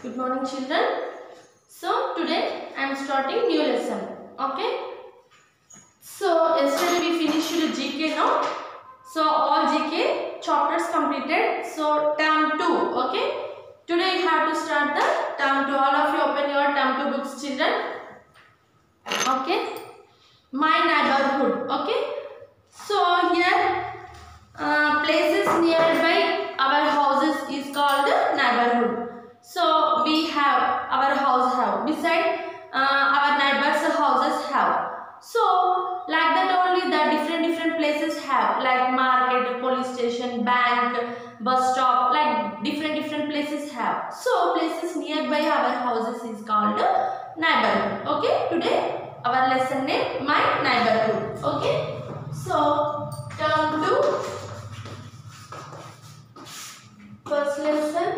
Good morning children. So today I am starting new lesson. Okay. So yesterday we finished GK now. So all GK chapters completed. So term 2. Okay. Today you have to start the term 2. All of you open your term 2 books children. Okay. My neighborhood. Okay. So here uh, places nearby our houses is called neighborhood. So we have our house have beside uh, our neighbors houses have. So like that only the different places have like market, police station, bank, bus stop like different different places have. So places nearby our houses is called neighborhood. Okay today our lesson name my neighborhood. Okay so turn to first lesson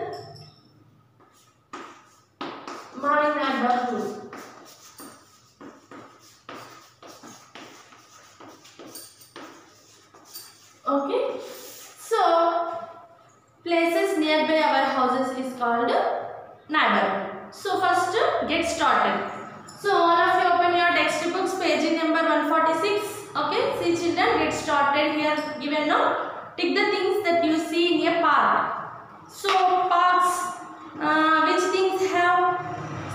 my neighborhood. Okay. So, places nearby our houses is called neighborhood. So, first get started. So, all of you open your textbooks page number 146. Okay. See children get started here given now. Take the things that you see in a park. So, parks uh, which things have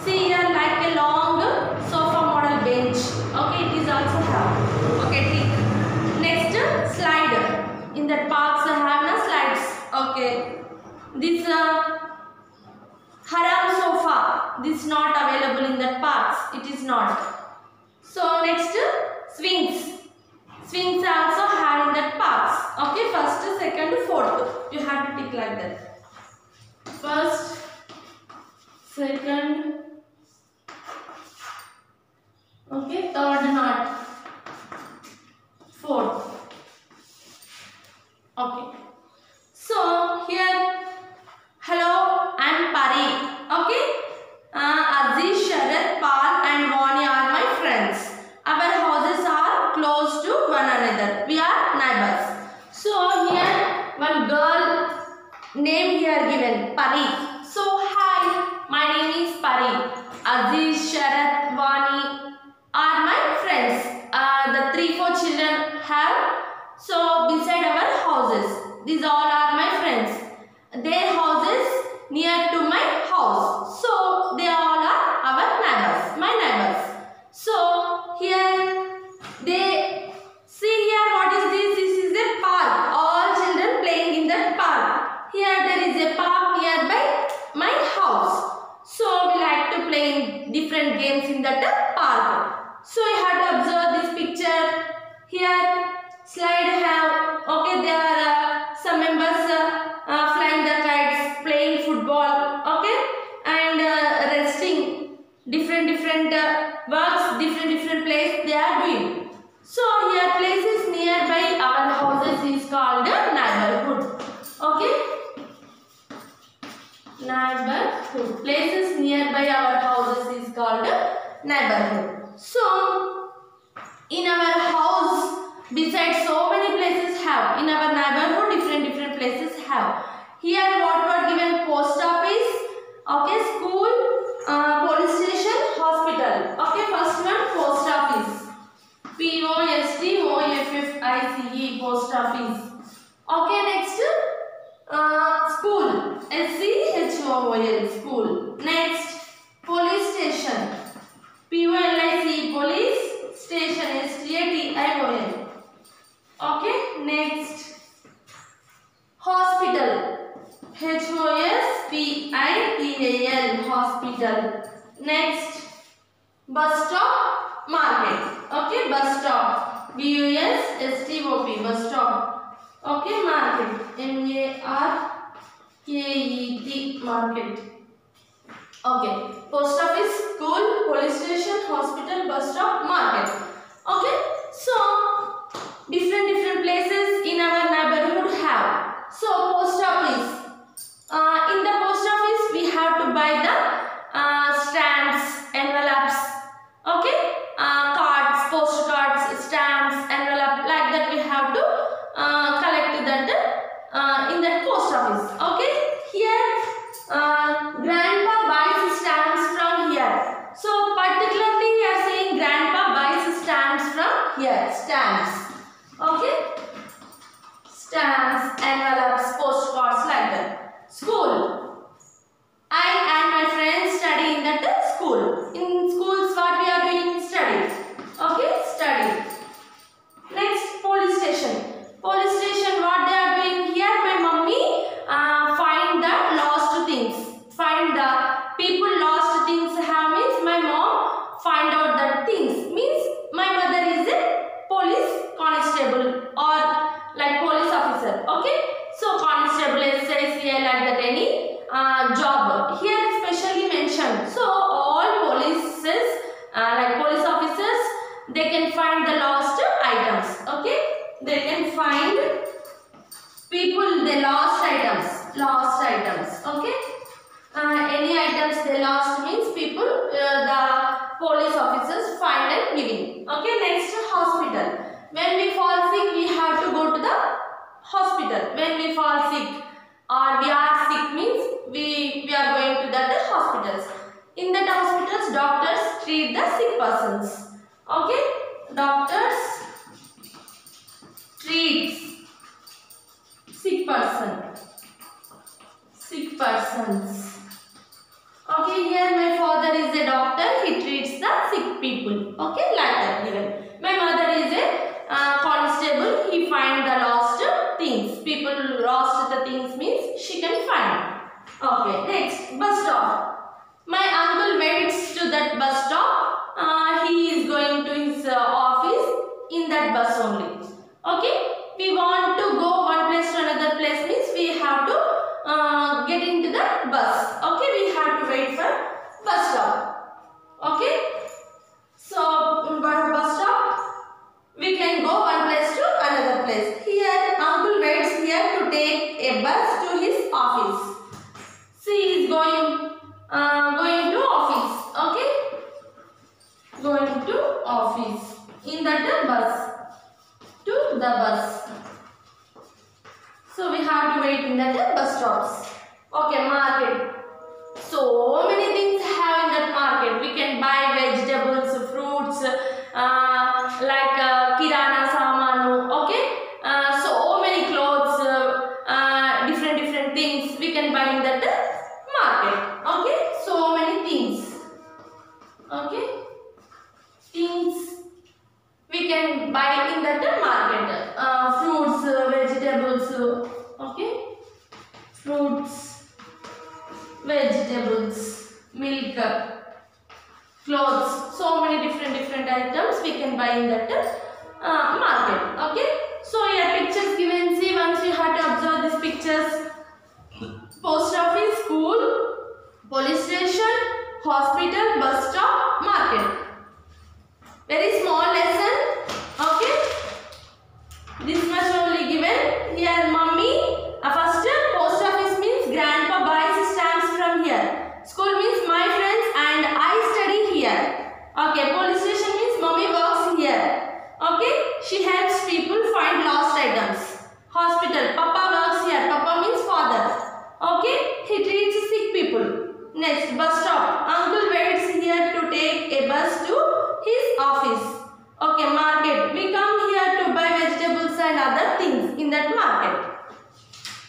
see here like a long sofa model bench okay it is also have okay tick next slide in that parks have na slides okay this uh, haram sofa this not available in that parks it is not. So next swings. Swings also have in that parks okay first second fourth. You have to tick like that. First second okay third not. Fourth okay so here hello i'm pari okay uh, aziz sharad paul and vani are my friends our houses are close to one another we are neighbors so here one girl here given pari so hi my name is pari aziz sharad vani are my friends. Uh, the three, four children have. So, beside our houses. These all are my friends. Their houses near to my house. So, they all are our neighbors. My neighbors. So, here they see here what is this? This is a park. All children playing in that park. Here there is a park nearby my house. So, we like to play different games in that park. So you have to observe this picture. Here slide have okay there are uh, some members uh, uh, flying the kites, playing football, okay, and uh, resting. Different different uh, works, different different place they are doing. Neighborhood. Places nearby our houses is called neighborhood. So, in our house, besides so many places have, in our neighborhood, different different places have. Here, what were given? Post office, okay, C H O L, school. Next, police station. P-O-L-I-C police station S-T-A-T-I-O-N okay next hospital H-O-S-P-I-T-A-L hospital next bus stop market okay bus stop B-U-S-S-T-O-P bus stop okay market M-A-R-K-E-T market Okay. Post office, school, police station, hospital, bus stop, market. Okay. Uh, in that post office. Okay. Here, uh, grandpa buy uh, like that any uh, job. Here specially mentioned. So all polices uh, like police officers they can find the lost items. Okay, they can find the lost items. Lost items. Okay. Uh, any items they lost means people uh, the police officers find and giving. Okay, next hospital. When we fall sick, we have to go to the hospital. When we fall sick or we are sick means we, we are going to the, the hospitals. In that hospitals, doctors treat the sick persons. Okay, doctors treats sick person. Sick persons. Okay, here my father is a doctor. He treats the sick people. Okay, like that given. My mother is a uh, constable. He find the lost things. People lost the things means she can find. Okay, next bus stop. That bus to the bus. So we have to wait in that bus stops. Okay, market. So many things have in that market. We can buy vegetables, fruits, uh, like uh, clothes, so many different different items we can buy in that uh, market. Okay. So here pictures given. See once you have to observe these pictures. Post office, school, police station, hospital, bus stop, market. Very small lesson.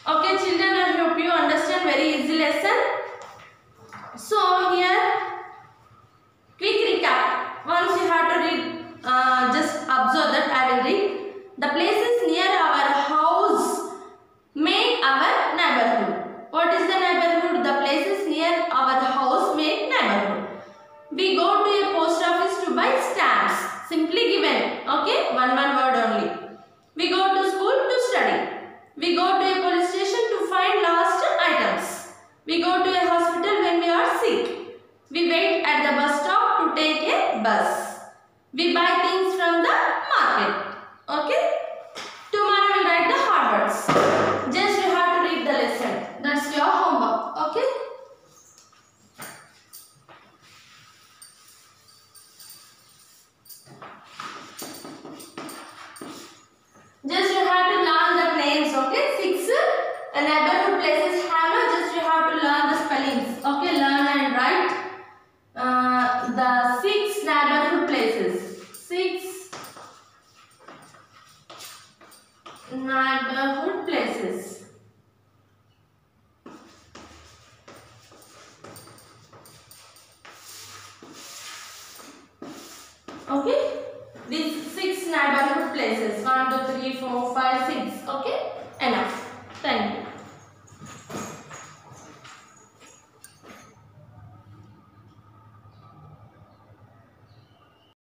Okay, children, I hope you understand very easy lesson. So here, buy things from the market. Okay? Tomorrow we'll write the hard words. Just you have to read the lesson. That's your homework. Okay? Just you have to learn the names, okay? Six uh, Okay? These six neighborhood places. One, two, three, four, five, six. Okay?